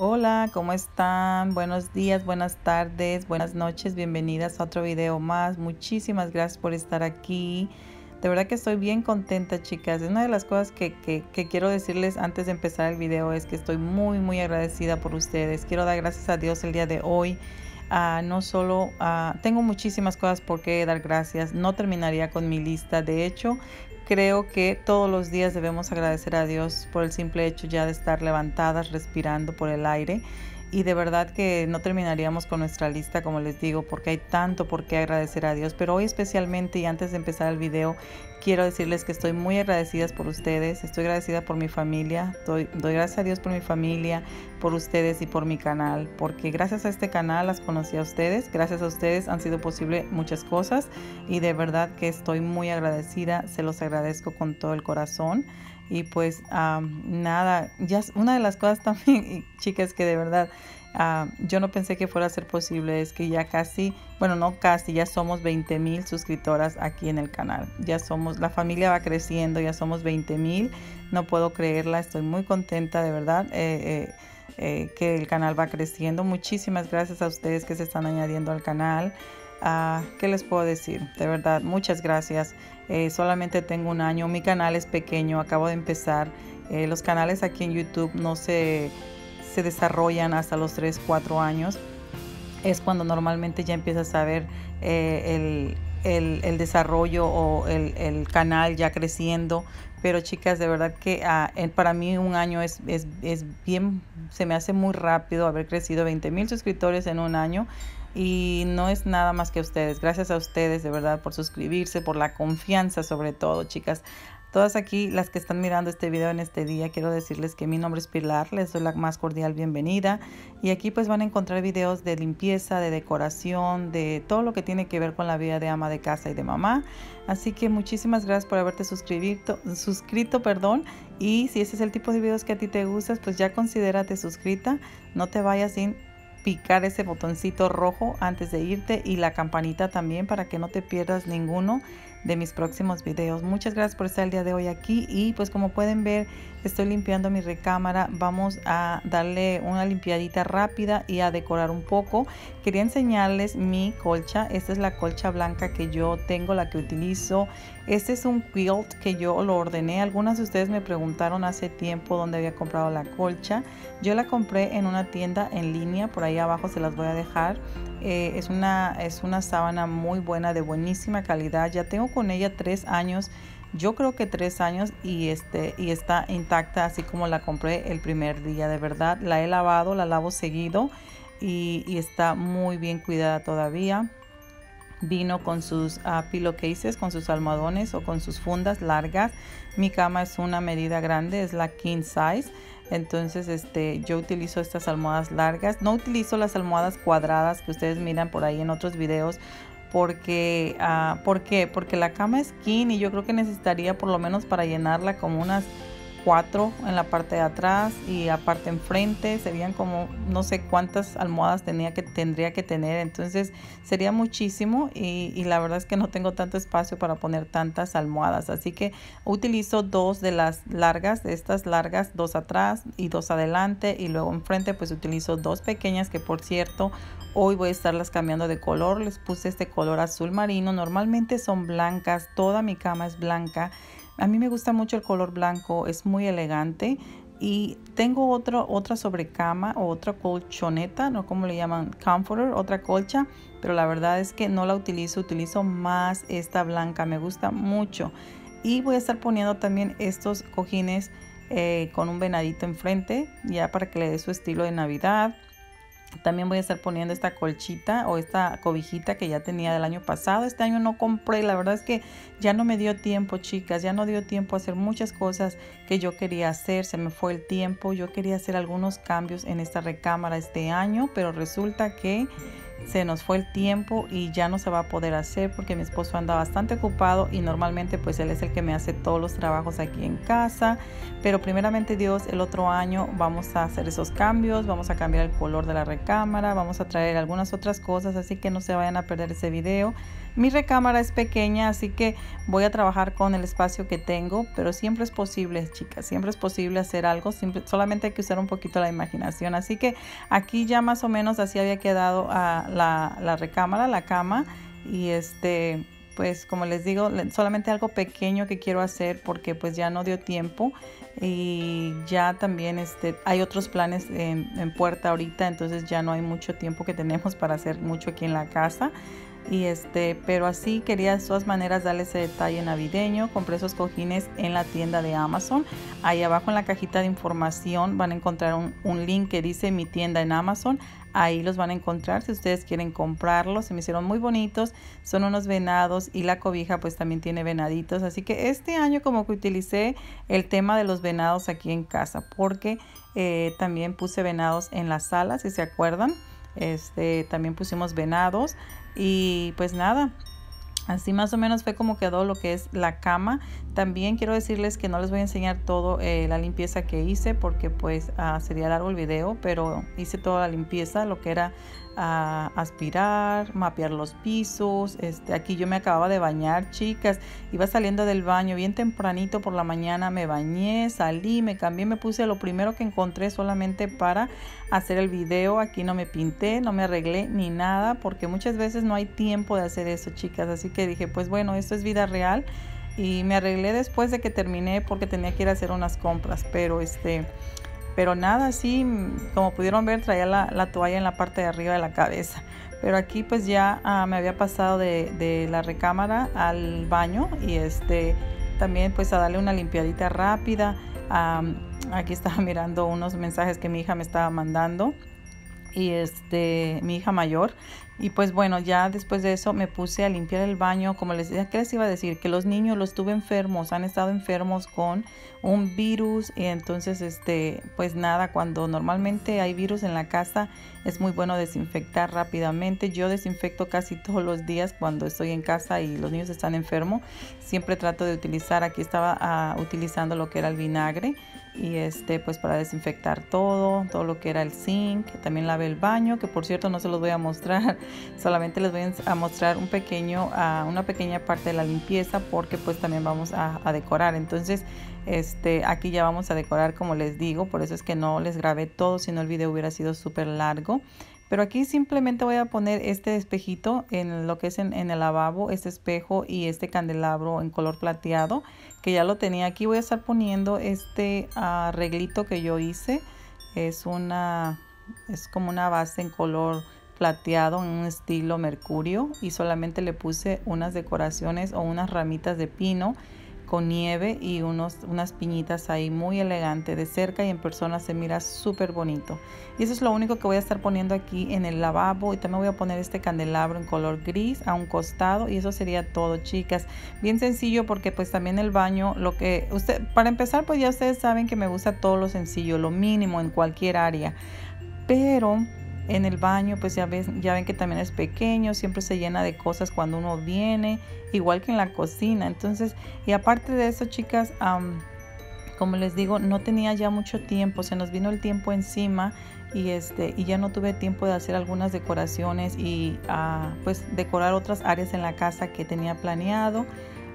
Hola, ¿cómo están? Buenos días, buenas tardes, buenas noches, bienvenidas a otro video más. Muchísimas gracias por estar aquí. De verdad que estoy bien contenta, chicas. Una de las cosas que, quiero decirles antes de empezar el video es que estoy muy, muy agradecida por ustedes. Quiero dar gracias a Dios el día de hoy. No solo tengo muchísimas cosas por qué dar gracias, no terminaría con mi lista. De hecho, creo que todos los días debemos agradecer a Dios por el simple hecho ya de estar levantadas, respirando por el aire. Y de verdad que no terminaríamos con nuestra lista, como les digo, porque hay tanto por qué agradecer a Dios. Pero hoy especialmente y antes de empezar el video, quiero decirles que estoy muy agradecida por ustedes, estoy agradecida por mi familia, doy, doy, gracias a Dios por mi familia, por ustedes y por mi canal, porque gracias a este canal las conocí a ustedes, gracias a ustedes han sido posible muchas cosas y de verdad que estoy muy agradecida, se los agradezco con todo el corazón. Y pues nada, ya una de las cosas también, chicas, que de verdad Ah, yo no pensé que fuera a ser posible, es que ya casi, bueno, no casi, ya somos 20 mil suscriptoras aquí en el canal. Ya somos, la familia va creciendo, ya somos 20 mil. No puedo creerla, estoy muy contenta de verdad eh, eh, eh, que el canal va creciendo. Muchísimas gracias a ustedes que se están añadiendo al canal. Ah, ¿Qué les puedo decir? De verdad, muchas gracias. solamente tengo un año, mi canal es pequeño, acabo de empezar. los canales aquí en YouTube no se se desarrollan hasta los 3, 4 años, es cuando normalmente ya empiezas a ver eh, el, desarrollo o el, canal ya creciendo. Pero chicas, de verdad que ah, para mí un año es, es, es, bien, se me hace muy rápido haber crecido 20 mil suscriptores en un año. Y no es nada más que ustedes. Gracias a ustedes, de verdad, por suscribirse, por la confianza sobre todo, chicas. Todas aquí, las que están mirando este video en este día, quiero decirles que mi nombre es Pilar, les doy la más cordial bienvenida. Y aquí pues van a encontrar videos de limpieza, de decoración, de todo lo que tiene que ver con la vida de ama de casa y de mamá. Así que muchísimas gracias por haberte suscrito, suscrito perdón. Y si ese es el tipo de videos que a ti te gustas, pues ya considérate suscrita. No te vayas sin picar ese botoncito rojo antes de irte y la campanita también para que no te pierdas ninguno de mis próximos videos. Muchas gracias por estar el día de hoy aquí y pues como pueden ver estoy limpiando mi recámara. Vamos a darle una limpiadita rápida y a decorar un poco. Quería enseñarles mi colcha. Esta es la colcha blanca que yo tengo, la que utilizo. Este es un quilt que yo lo ordené. Algunas de ustedes me preguntaron hace tiempo dónde había comprado la colcha. Yo la compré en una tienda en línea, por ahí abajo se las voy a dejar. Eh, es, una, es una sábana muy buena, de buenísima calidad. Ya tengo con ella tres años. Yo creo que tres años y, este, y está intacta así como la compré el primer día. De verdad, la he lavado, la lavo seguido y, está muy bien cuidada todavía. Vino con sus uh, pillowcases, con sus almohadones o con sus fundas largas. Mi cama es una medida grande, es la king size. Entonces, este, yo utilizo estas almohadas largas. No utilizo las almohadas cuadradas que ustedes miran por ahí en otros videos. Porque, uh, ¿por qué? Porque la cama es king y yo creo que necesitaría por lo menos para llenarla como unas cuatro en la parte de atrás y aparte enfrente serían como no sé cuántas almohadas tenía que tendría que tener entonces sería muchísimo y, la verdad es que no tengo tanto espacio para poner tantas almohadas así que utilizo dos de las largas de estas largas dos atrás y dos adelante y luego enfrente pues utilizo dos pequeñas que por cierto hoy voy a estarlas cambiando de color les puse este color azul marino normalmente son blancas toda mi cama es blanca a mí me gusta mucho el color blanco, es muy elegante. Y tengo otro, otra sobrecama o otra colchoneta, no como le llaman, comforter, otra colcha, pero la verdad es que no la utilizo, utilizo más esta blanca, me gusta mucho. Y voy a estar poniendo también estos cojines eh, con un venadito enfrente, ya para que le dé su estilo de Navidad. También voy a estar poniendo esta colchita o esta cobijita que ya tenía del año pasado. Este año no compré, la verdad es que ya no me dio tiempo, chicas, ya no dio tiempo a hacer muchas cosas que yo quería hacer, se me fue el tiempo. Yo quería hacer algunos cambios en esta recámara este año, pero resulta que se nos fue el tiempo y ya no se va a poder hacer porque mi esposo anda bastante ocupado y normalmente pues él es el que me hace todos los trabajos aquí en casa. Pero primeramente Dios, el otro año vamos a hacer esos cambios, vamos a cambiar el color de la recámara, vamos a traer algunas otras cosas, así que no se vayan a perder ese video. Mi recámara es pequeña, así que voy a trabajar con el espacio que tengo, pero siempre es posible, chicas, siempre es posible hacer algo, solamente hay que usar un poquito la imaginación. Así que aquí ya más o menos así había quedado ah, la, recámara, la cama y este pues como les digo, solamente algo pequeño que quiero hacer porque pues ya no dio tiempo y ya también este, hay otros planes en, en puerta ahorita, entonces ya no hay mucho tiempo que tenemos para hacer mucho aquí en la casa y este pero así quería de todas maneras darle ese detalle navideño. Compré esos cojines en la tienda de Amazon. Ahí abajo en la cajita de información van a encontrar un, link que dice mi tienda en Amazon ahí los van a encontrar si ustedes quieren comprarlos. Se me hicieron muy bonitos son unos venados y la cobija pues también tiene venaditos. Así que este año como que utilicé el tema de los venados aquí en casa porque eh, también puse venados en la sala si se acuerdan este también pusimos venados y pues nada, Así más o menos fue como quedó lo que es la cama. También quiero decirles que no les voy a enseñar todo eh, la limpieza que hice porque pues ah, sería largo el video, pero hice toda la limpieza, lo que era a aspirar, mapear los pisos. Este, aquí yo me acababa de bañar, chicas. Iba saliendo del baño bien tempranito por la mañana, me bañé, salí, me cambié, me puse lo primero que encontré solamente para hacer el video. Aquí no me pinté, no me arreglé ni nada, porque muchas veces no hay tiempo de hacer eso, chicas. Así que dije, pues bueno, esto es vida real. Y me arreglé después de que terminé porque tenía que ir a hacer unas compras, pero este pero nada, así como pudieron ver traía la, toalla en la parte de arriba de la cabeza. Pero aquí pues ya ah, me había pasado de, la recámara al baño y este también pues a darle una limpiadita rápida. aquí estaba mirando unos mensajes que mi hija me estaba mandando y este mi hija mayor y pues bueno, ya después de eso me puse a limpiar el baño. Como les decía, ¿qué les iba a decir? Que los niños los tuve enfermos, han estado enfermos con un virus. Y entonces, este, pues nada, cuando normalmente hay virus en la casa, es muy bueno desinfectar rápidamente. Yo desinfecto casi todos los días cuando estoy en casa y los niños están enfermos. Siempre trato de utilizar, aquí estaba ah, utilizando lo que era el vinagre y este pues para desinfectar todo, todo lo que era el zinc, también lavé el baño, que por cierto no se los voy a mostrar, solamente les voy a mostrar un pequeño, una pequeña parte de la limpieza porque pues también vamos a, a, decorar, entonces este aquí ya vamos a decorar como les digo, por eso es que no les grabé todo, si no el video hubiera sido súper largo, pero aquí simplemente voy a poner este espejito en lo que es en, el lavabo, este espejo y este candelabro en color plateado, que ya lo tenía aquí. Voy a estar poniendo este arreglito que yo hice. Es una, es como una base en color plateado en un estilo mercurio y solamente le puse unas decoraciones o unas ramitas de pino con nieve y unos, unas piñitas ahí muy elegante de cerca y en persona se mira súper bonito. Y eso es lo único que voy a estar poniendo aquí en el lavabo y también voy a poner este candelabro en color gris a un costado y eso sería todo chicas. Bien sencillo porque pues también el baño lo que usted para empezar pues ya ustedes saben que me gusta todo lo sencillo lo mínimo en cualquier área. Pero en el baño, pues ya, ven, ya ven que también es pequeño, siempre se llena de cosas cuando uno viene, igual que en la cocina. Entonces, y aparte de eso, chicas, como les digo, no tenía ya mucho tiempo, se nos vino el tiempo encima y este y ya no tuve tiempo de hacer algunas decoraciones y uh, pues decorar otras áreas en la casa que tenía planeado.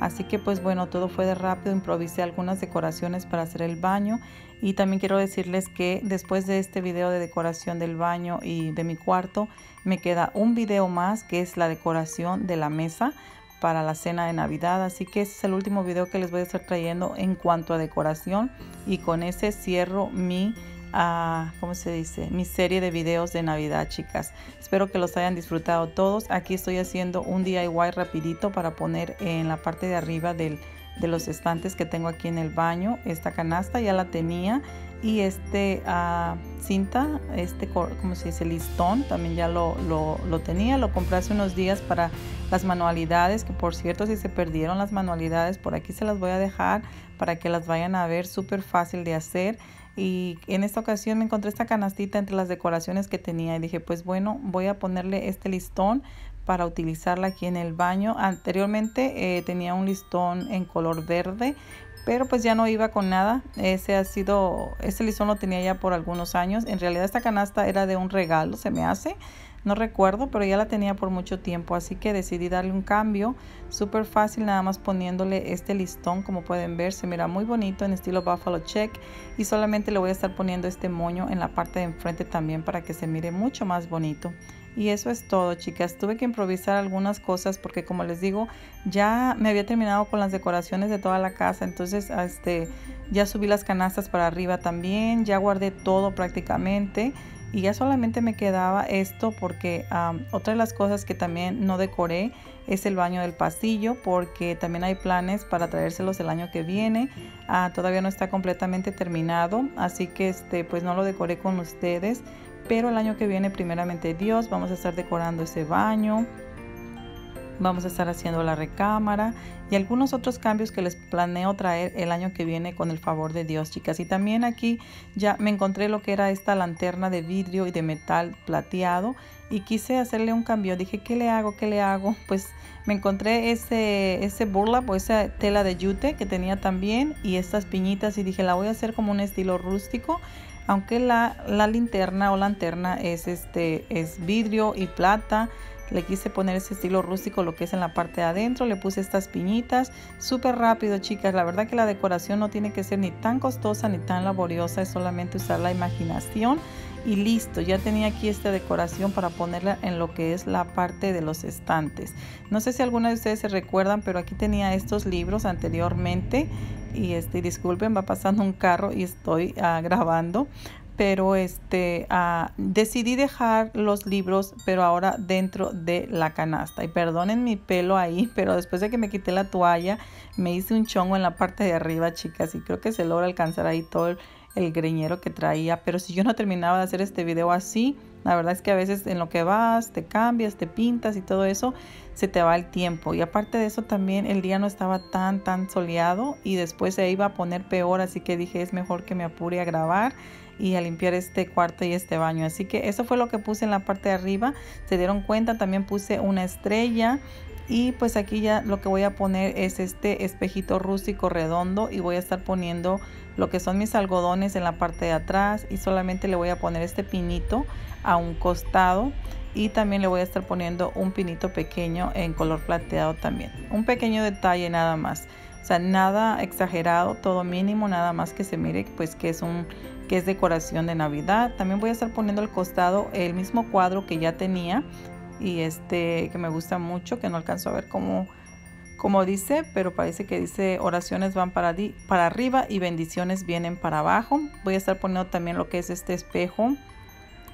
Así que pues bueno, todo fue de rápido, improvisé algunas decoraciones para hacer el baño y también quiero decirles que después de este video de decoración del baño y de mi cuarto, me queda un video más que es la decoración de la mesa para la cena de Navidad. Así que ese es el último video que les voy a estar trayendo en cuanto a decoración y con ese cierro mi a, ¿cómo se dice? Mi serie de videos de Navidad, chicas. Espero que los hayan disfrutado todos. Aquí estoy haciendo un DIY rapidito para poner en la parte de arriba del, de los estantes que tengo aquí en el baño. Esta canasta ya la tenía y este uh, cinta, este, ¿cómo se dice? Listón, también ya lo, lo, lo tenía. Lo compré hace unos días para las manualidades, que por cierto si se perdieron las manualidades, por aquí se las voy a dejar para que las vayan a ver. Súper fácil de hacer y en esta ocasión me encontré esta canastita entre las decoraciones que tenía y dije pues bueno voy a ponerle este listón para utilizarla aquí en el baño. Anteriormente eh, tenía un listón en color verde pero pues ya no iba con nada ese ha sido ese listón lo tenía ya por algunos años en realidad esta canasta era de un regalo se me hace no recuerdo, pero ya la tenía por mucho tiempo, así que decidí darle un cambio. Súper fácil, nada más poniéndole este listón, como pueden ver, se mira muy bonito en estilo Buffalo Check. Y solamente le voy a estar poniendo este moño en la parte de enfrente también para que se mire mucho más bonito. Y eso es todo, chicas. Tuve que improvisar algunas cosas porque como les digo, ya me había terminado con las decoraciones de toda la casa. Entonces, este, ya subí las canastas para arriba también, ya guardé todo prácticamente y ya solamente me quedaba esto porque otra de las cosas que también no decoré es el baño del pasillo porque también hay planes para traérselos el año que viene ah, todavía no está completamente terminado así que este pues no lo decoré con ustedes pero el año que viene primeramente Dios vamos a estar decorando ese baño vamos a estar haciendo la recámara y algunos otros cambios que les planeo traer el año que viene con el favor de Dios, chicas. Y también aquí ya me encontré lo que era esta lanterna de vidrio y de metal plateado y quise hacerle un cambio. Dije, ¿qué le hago? ¿Qué le hago? Pues me encontré ese, ese burlap o esa tela de yute que tenía también y estas piñitas y dije, la voy a hacer como un estilo rústico. Aunque la, la linterna o lanterna es, este, es vidrio y plata, le quise poner ese estilo rústico, lo que es en la parte de adentro. Le puse estas piñitas. Súper rápido, chicas. La verdad que la decoración no tiene que ser ni tan costosa ni tan laboriosa. Es solamente usar la imaginación. Y listo, ya tenía aquí esta decoración para ponerla en lo que es la parte de los estantes. No sé si alguna de ustedes se recuerdan, pero aquí tenía estos libros anteriormente. Y este, disculpen, va pasando un carro y estoy ah, grabando pero este ah, decidí dejar los libros pero ahora dentro de la canasta. Y perdonen mi pelo ahí pero después de que me quité la toalla me hice un chongo en la parte de arriba chicas y creo que se logra alcanzar ahí todo el, el greñero que traía. Pero si yo no terminaba de hacer este video así la verdad es que a veces en lo que vas te cambias te pintas y todo eso se te va el tiempo. Y aparte de eso también el día no estaba tan tan soleado y después se iba a poner peor así que dije es mejor que me apure a grabar y a limpiar este cuarto y este baño. Así que eso fue lo que puse en la parte de arriba. Se dieron cuenta, también puse una estrella. Y pues aquí ya lo que voy a poner es este espejito rústico redondo y voy a estar poniendo lo que son mis algodones en la parte de atrás y solamente le voy a poner este pinito a un costado y también le voy a estar poniendo un pinito pequeño en color plateado también. Un pequeño detalle nada más. O sea, nada exagerado, todo mínimo, nada más que se mire pues que es un que es decoración de Navidad. También voy a estar poniendo al costado el mismo cuadro que ya tenía y este que me gusta mucho, que no alcanzo a ver cómo, cómo dice, pero parece que dice oraciones van para, para arriba y bendiciones vienen para abajo. Voy a estar poniendo también lo que es este espejo.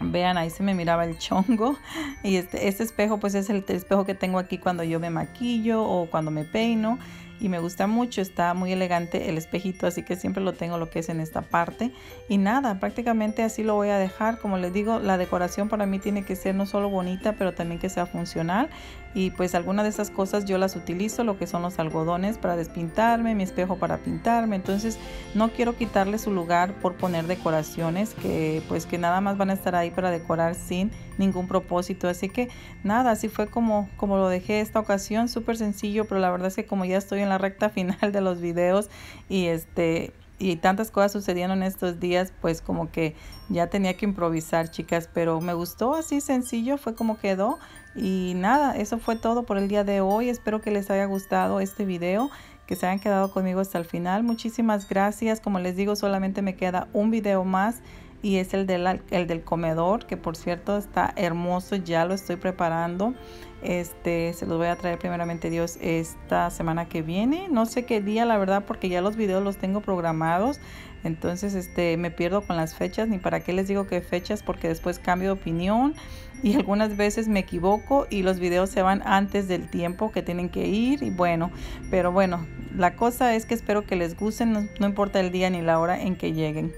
Vean, ahí se me miraba el chongo. Y este, este espejo, pues es el espejo que tengo aquí cuando yo me maquillo o cuando me peino y me gusta mucho, está muy elegante el espejito, así que siempre lo tengo lo que es en esta parte. Y nada, prácticamente así lo voy a dejar. Como les digo, la decoración para mí tiene que ser no solo bonita, pero también que sea funcional. Y pues algunas de esas cosas yo las utilizo, lo que son los algodones para despintarme, mi espejo para pintarme. Entonces no quiero quitarle su lugar por poner decoraciones que pues que nada más van a estar ahí para decorar sin ningún propósito. Así que nada, así fue como, como lo dejé esta ocasión, súper sencillo, pero la verdad es que como ya estoy en la recta final de los videos y este y tantas cosas sucedieron estos días, pues como que ya tenía que improvisar, chicas, pero me gustó así sencillo, fue como quedó. Y nada, eso fue todo por el día de hoy. Espero que les haya gustado este video, que se hayan quedado conmigo hasta el final. Muchísimas gracias. Como les digo, solamente me queda un video más y es el, el del comedor, que por cierto está hermoso, ya lo estoy preparando. Este, se los voy a traer primeramente Dios esta semana que viene. No sé qué día, la verdad, porque ya los videos los tengo programados. Entonces, este, me pierdo con las fechas, ni para qué les digo qué fechas, porque después cambio de opinión y algunas veces me equivoco y los videos se van antes del tiempo que tienen que ir y bueno, pero bueno, la cosa es que espero que les gusten, no, no importa el día ni la hora en que lleguen.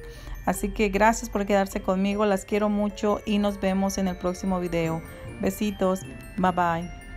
Así que gracias por quedarse conmigo, las quiero mucho y nos vemos en el próximo video. Besitos. Bye bye.